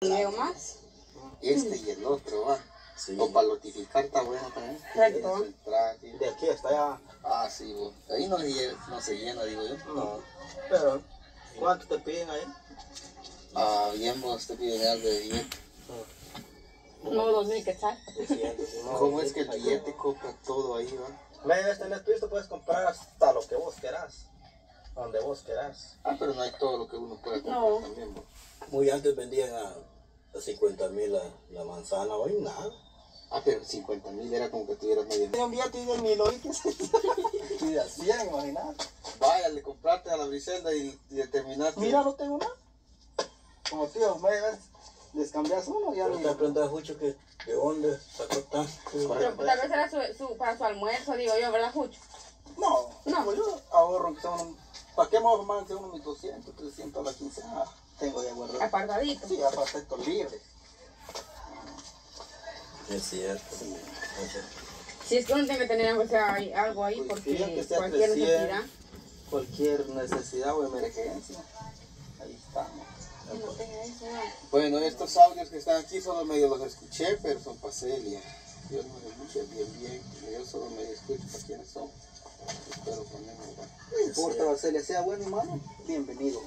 video más. Este y el otro, va. Sí. O para notificar está bueno también. Recto. Eso, el traje. De aquí hasta allá. Ah, sí, bo. ahí no, no se llena, digo yo. No. Pero, ¿cuánto te piden ahí? Ah, bien, vos te piden algo de billete. No, dos mil quetzal. 200, si no, ¿Cómo es que el billete compra todo ahí, va? Medio tenés tú puedes comprar hasta lo que vos querás. Donde vos querás. Ah, pero no hay todo lo que uno puede comprar No. también, bo. Muy antes vendían a, a 50 mil la, la manzana, hoy nada. Ah, pero 50 mil era como que tuvieras medio. Tengo un billete de mil oíste. Y de 100, imagínate. Vaya, le compraste a la Briselda y, y le terminaste. Mira, no tengo nada. Como tío, me ves, les cambias uno y ya Pero ni te aprendas mucho que de dónde sacó tanto. Pero tal vez era su, su, para su almuerzo, digo yo, ¿verdad, Jucho? No, No. no, yo ahorro que son, ¿para qué me voy a más de unos mis 200, 300 a la quincena? Tengo ya guardado. Apartadito. Sí, aparte esto libre. Es cierto. Si es que uno tiene que tener aunque sea, ahí- algo ahí, Pues porque sí, sea cualquier 300. necesidad. Cualquier necesidad o emergencia, ahí estamos. Bueno, estos audios que están aquí solo medio los escuché, pero son para Celia. Yo no los escuché bien, bien. Yo solo medio escucho para quiénes son. No importa, Barcelia, sea bueno y malo, bienvenido.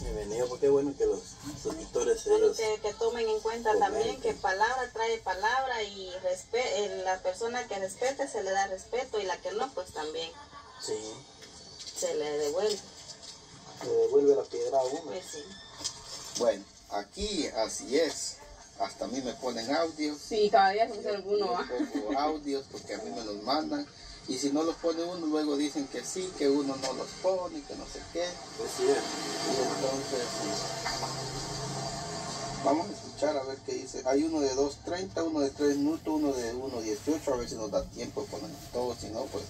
Bienvenido, porque es bueno que los suscriptores ellos... que, que tomen en cuenta Comenten. también que palabra trae palabra y respe eh, la persona que respete se le da respeto y la que no, pues también Sí. se le devuelve. Le devuelve la piedra a uno. Pues sí. Bueno, aquí así es. Hasta a mí me ponen audios. Sí, cada día se hace alguno, Yo ¿va? pongo audios porque a mí me los mandan. Y si no los pone uno, luego dicen que sí, que uno no los pone, que no sé qué. Es cierto. Y entonces, vamos a escuchar a ver qué dice. Hay uno de 2.30, uno de 3 minutos, uno de 1.18, a ver si nos da tiempo de poner todos, si no, pues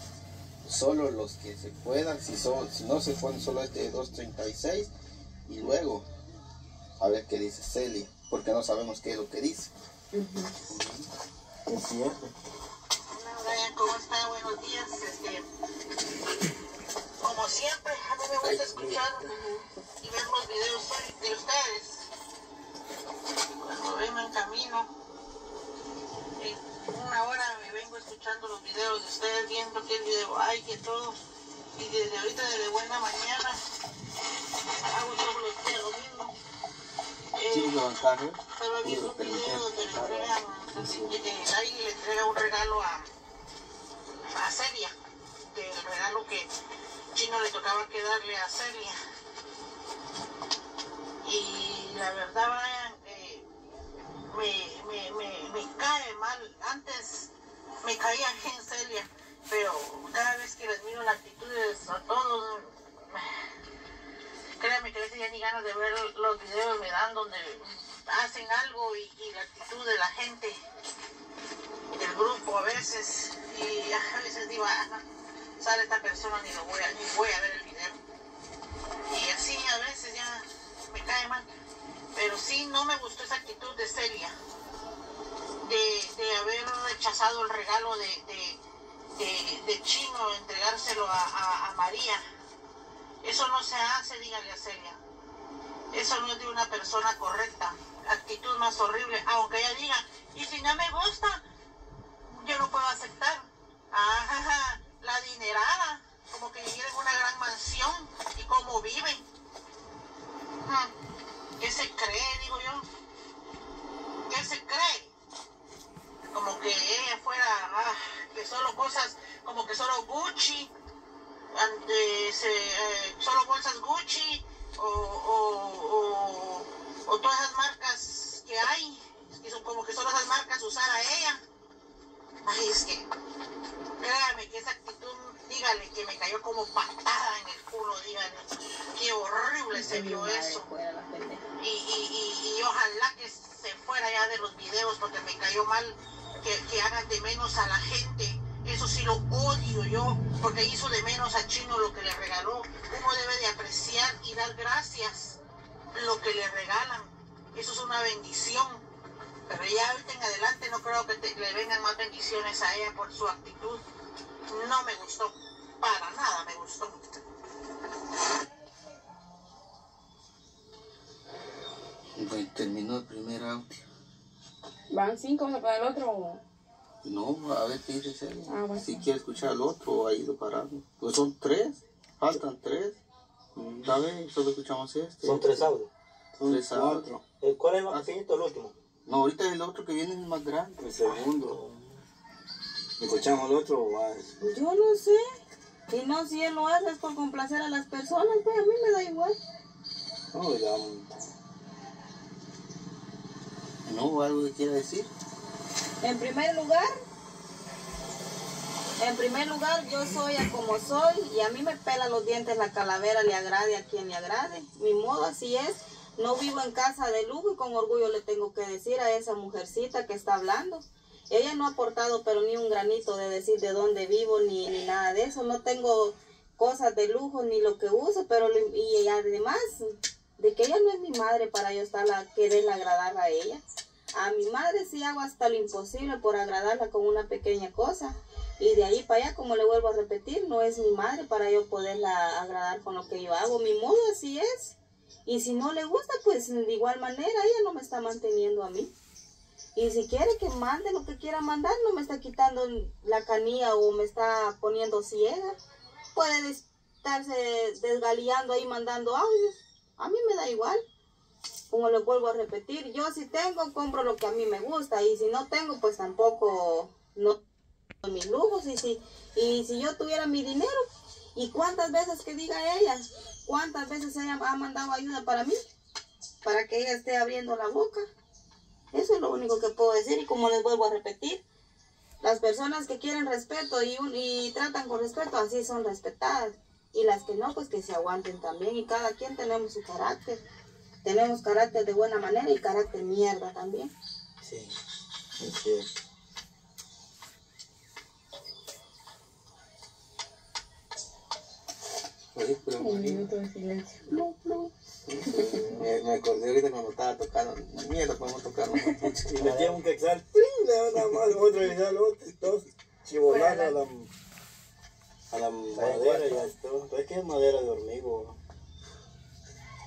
solo los que se puedan, si, son, si no se pone solo este de 2.36 y luego a ver qué dice Celia, porque no sabemos qué es lo que dice. Es cierto. ¿Cómo está? Buenos días. Este, como siempre, a mí me gusta escuchar y ver los videos de ustedes. Cuando vengo en camino, en una hora me vengo escuchando los videos de ustedes, viendo qué video hay, que todo. Y desde ahorita, desde buena mañana, hago todos los días lo mismo. Eh, ¿eh? estaba viendo un video donde le entregan, alguien le entrega un regalo a tocaba que darle a Celia. Y la verdad, Brian, eh, me, me, me, me cae mal. Antes me caía bien Celia, pero cada vez que les miro las actitudes a todos, créanme que a veces ya ni ganas de ver los videos me dan donde hacen algo y, la actitud de la gente del grupo a veces y a veces digo ah, sale esta persona ni lo voy a ni voy a ver el video y así a veces ya me cae mal pero sí no me gustó esa actitud de Celia de, de haber rechazado el regalo de, de, de- Chino entregárselo a, a- María eso no se hace dígale a Celia eso no es de una persona correcta. Actitud más horrible. Aunque ella diga, y si no me gusta, yo no puedo aceptar. Ah, la adinerada. Como que viven en una gran mansión y cómo viven. Hmm, ¿Qué se cree, digo yo? ¿Qué se cree? Como que ella fuera, ah, que solo cosas, como que solo Gucci, ante- se, eh, solo bolsas Gucci o, o, o, todas esas marcas que hay, que son como que solo esas marcas usar a ella. Ay, es que esa actitud, dígale que me cayó como patada en el culo, dígale. Qué horrible se vio eso. Y, y, y, y ojalá que se fuera ya de los videos porque me cayó mal que, que hagan de menos a la gente. Eso sí lo odio yo, porque hizo de menos a Chino lo que le regaló. Uno debe de apreciar y dar gracias lo que le regalan. Eso es una bendición. Pero ya ahorita en adelante no creo que te- le vengan más bendiciones a ella por su actitud. No me gustó. Para nada me gustó. Bueno, terminó el primer audio. ¿Van cinco para el otro? No, a ver, fíjese. Ah, bueno. Si quiere escuchar al otro, ahí lo paramos. Pues son tres, faltan tres. A ver, solo escuchamos este. Son tres audios. Tres audios. ¿El ¿Cuál es el más pequeñito, el último? No, ahorita el otro que viene es el más grande. El segundo. ¿Escuchamos el otro o más? Yo no sé. Y no, si él lo hace es por complacer a las personas, pues a mí me da igual. No, ya. No, algo que quiera decir. En primer lugar, en primer lugar, yo soy a como soy y a mí me pela los dientes la calavera, le agrade a quien le agrade. Mi modo así es. No vivo en casa de lujo y con orgullo le tengo que decir a esa mujercita que está hablando. Ella no ha aportado pero ni un granito de decir de dónde vivo ni, ni nada de eso. No tengo cosas de lujo ni lo que uso, pero y además de que ella no es mi madre para yo estar a querer agradar a ella. A mi madre sí hago hasta lo imposible por agradarla con una pequeña cosa. Y de ahí para allá, como le vuelvo a repetir, no es mi madre para yo poderla agradar con lo que yo hago. Mi modo así es. Y si no le gusta, pues de igual manera ella no me está manteniendo a mí. Y si quiere que mande lo que quiera mandar, no me está quitando la canilla o me está poniendo ciega. Puede estarse desgaleando ahí mandando audios. A mí me da igual como les vuelvo a repetir, yo si tengo, compro lo que a mí me gusta y si no tengo, pues tampoco no mis lujos y si, y si yo tuviera mi dinero y cuántas veces que diga ella, cuántas veces ella ha mandado ayuda para mí, para que ella esté abriendo la boca. Eso es lo único que puedo decir y como les vuelvo a repetir, las personas que quieren respeto y, un- y tratan con respeto así son respetadas y las que no, pues que se aguanten también y cada quien tenemos su carácter. Tenemos carácter de buena manera y carácter mierda también. Sí, es cierto. Pues pero Un minuto de silencio. Me, me acordé ahorita cuando estaba tocando. Mierda, podemos tocar. Y metía un quexal, ¡pling! le daba nada más, otro le daba al otro, y todos chivolados a la, a la madera y esto. Pero es que es madera de hormigo.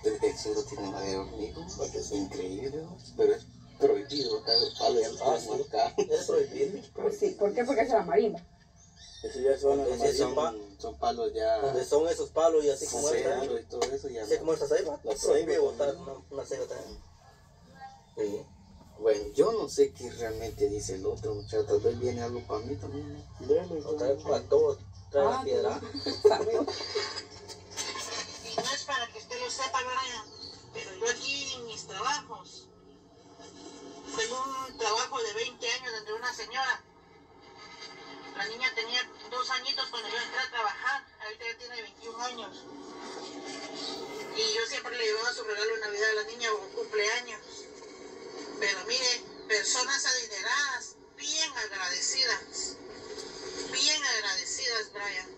El, suelo tiene madera de hormigo, porque es increíble, pero es prohibido acá el palo ya lo Ah, tenemos sí. acá. Eso es bien. Pues sí, ¿por qué? Porque es la marimba. Eso ya son, Ese así son, pa- son palos ya donde son esos palos y así como esta. y todo eso ya Así no. como estas ahí, Prohíbe hongos botar una, una cera también. Sí. Bueno, yo no sé qué realmente dice el otro muchacho, tal vez viene algo para mí también, ¿no? Dele, O trae para todo, trae la Ah, piedra. Y no es para que usted lo sepa, Brian, pero yo aquí en mis trabajos, tengo un trabajo de 20 años entre una señora. La niña tenía dos añitos cuando yo entré a trabajar, ahorita ya tiene 21 años. Y yo siempre le llevaba su regalo de Navidad a la niña o cumpleaños. Pero mire, personas adineradas, bien agradecidas, bien agradecidas, Brian.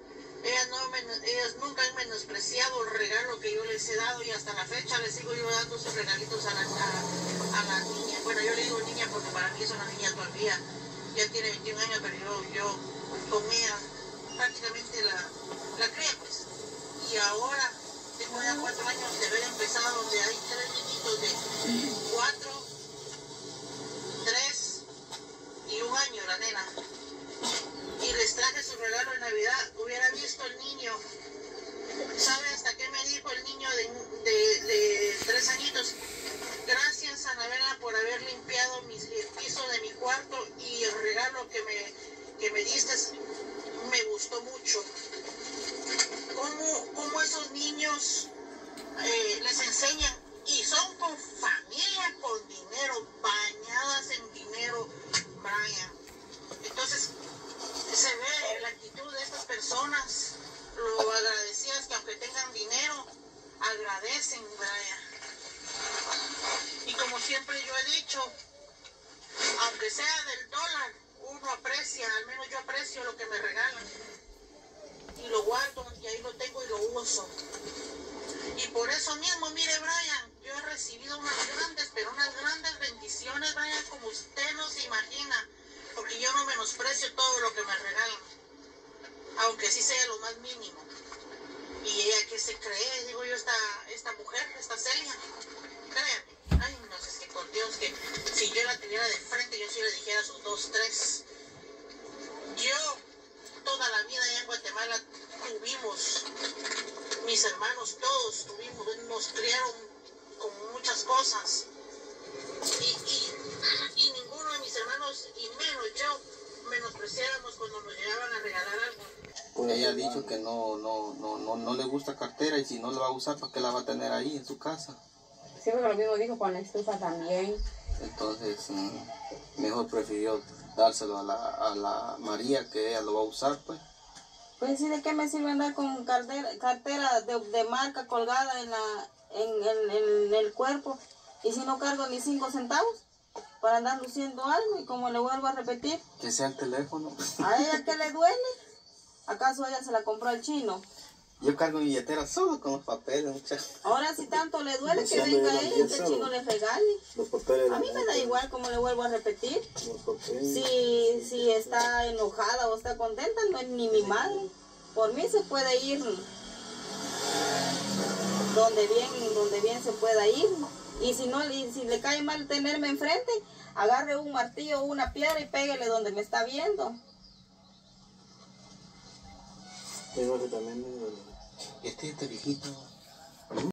Ellas, no ellas nunca han menospreciado el regalo que yo les he dado y hasta la fecha les sigo yo dando sus regalitos a la, a, la niña. Bueno, yo le digo niña porque para mí es una niña todavía. Ya tiene 21 años, pero yo ella prácticamente la, la crié, pues. Y ahora tengo ya cuatro años de haber empezado donde hay tres niñitos de cuatro, tres y un año, la nena y les traje su regalo de Navidad, hubiera visto el niño. ¿Sabe hasta qué me dijo el niño de, de, de tres añitos? Gracias, Anabela, por haber limpiado mis, el piso de mi cuarto y el regalo que me, que me diste me gustó mucho. ¿Cómo, cómo esos niños eh, les enseñan? Y son con familia, por eso mismo, mire Brian, yo he recibido unas grandes, pero unas grandes bendiciones, Brian, como usted no se imagina porque yo no menosprecio todo lo que me regalan, aunque sí sea lo más mínimo. Y ella que se cree, digo yo, esta, esta mujer, esta Celia, créanme, ay no. Dios que si yo la tuviera de frente, yo sí le dijera sus dos, tres. Yo toda la vida allá en Guatemala tuvimos, mis hermanos todos tuvimos, nos criaron con muchas cosas. Y, y, y ninguno de mis hermanos, y menos yo, menospreciábamos cuando nos llegaban a regalar algo. Pues ella ha dicho que no, no, no, no, no le gusta cartera y si no la va a usar, ¿para qué la va a tener ahí en su casa? Siempre lo mismo dijo con la estufa también. Entonces, mm, mejor prefirió dárselo a la, a la María, que ella lo va a usar, pues. Pues sí, ¿de qué me sirve andar con cartera, cartera de, de marca colgada en, la, en, en- en el cuerpo? Y si no cargo ni cinco centavos para andar luciendo algo, y como le vuelvo a repetir, Que sea el teléfono. ¿a ella qué le duele? ¿Acaso ella se la compró al chino? Yo cargo mi billetera solo con los papeles, muchachos. Ahora si tanto le duele, que venga y que el eso. chino le regale. Los papeles. A mí me da igual, como le vuelvo a repetir. Los papeles. Si, si está enojada o está contenta, no es ni mi madre. Por mí se puede ir donde bien, donde bien se pueda ir. Y si no, y si le cae mal tenerme enfrente, agarre un martillo o una piedra y péguele donde me está viendo. Tengo que también. Este, este viejito